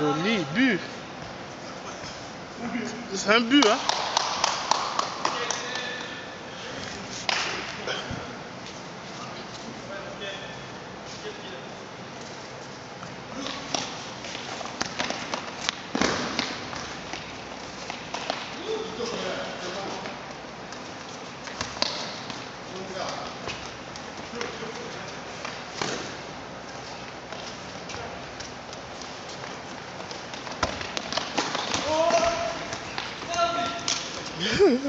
Joli but. C'est un but, hein.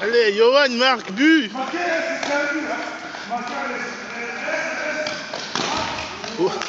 Allez, Johan, marque, but Oh.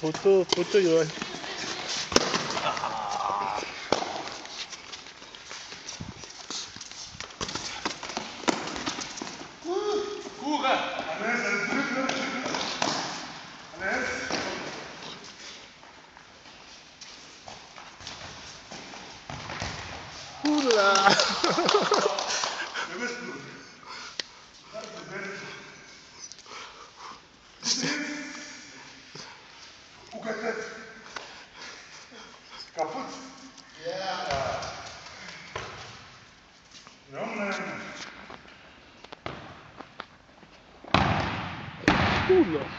보도 보도 요. 구가. 라. culo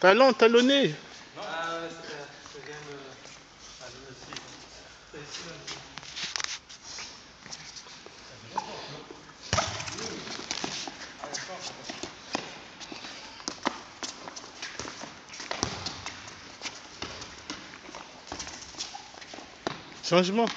Talon, talonné Changement.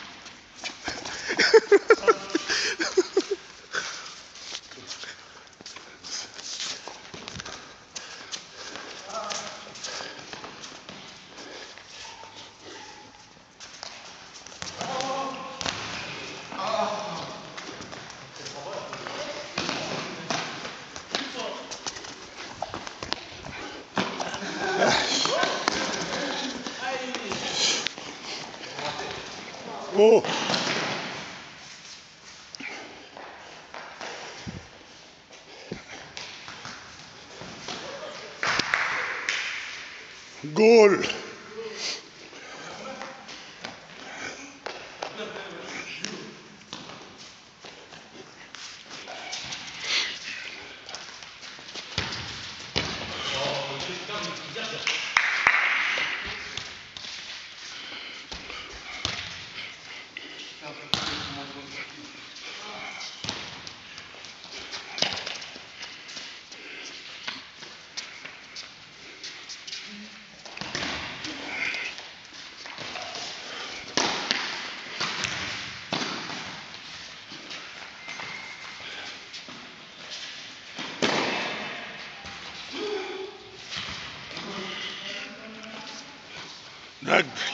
もう。ゴール。Nagdül.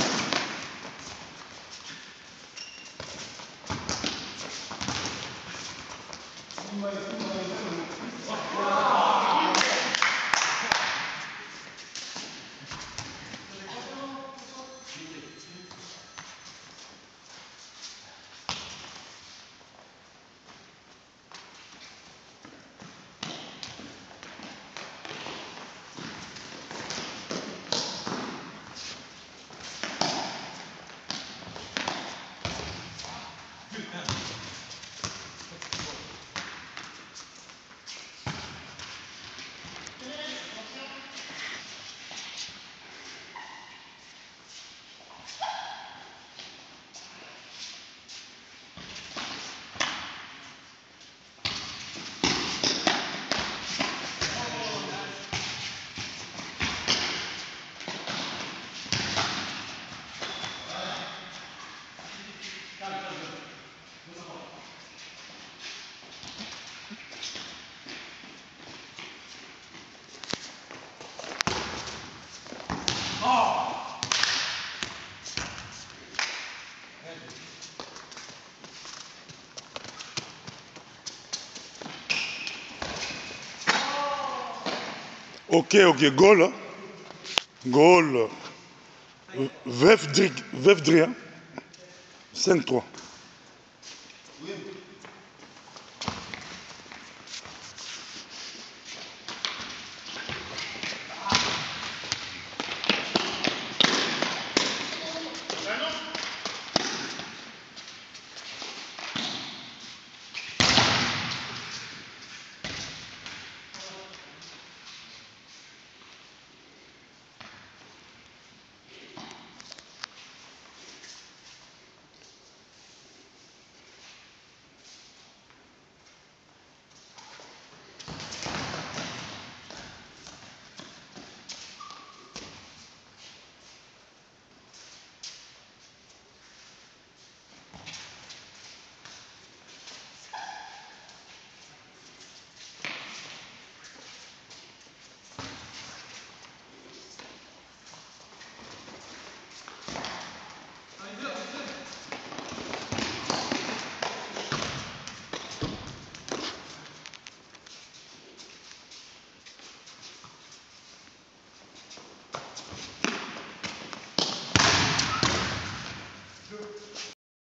Ok, ok, Veuf Dri, hein. 5-3.